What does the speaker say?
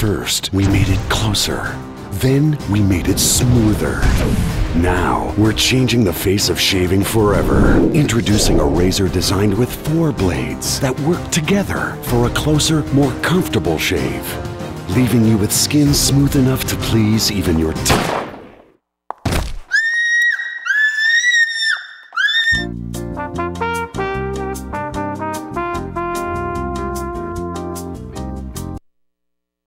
First, we made it closer. Then, we made it smoother. Now, we're changing the face of shaving forever. Introducing a razor designed with four blades that work together for a closer, more comfortable shave. Leaving you with skin smooth enough to please even your teeth.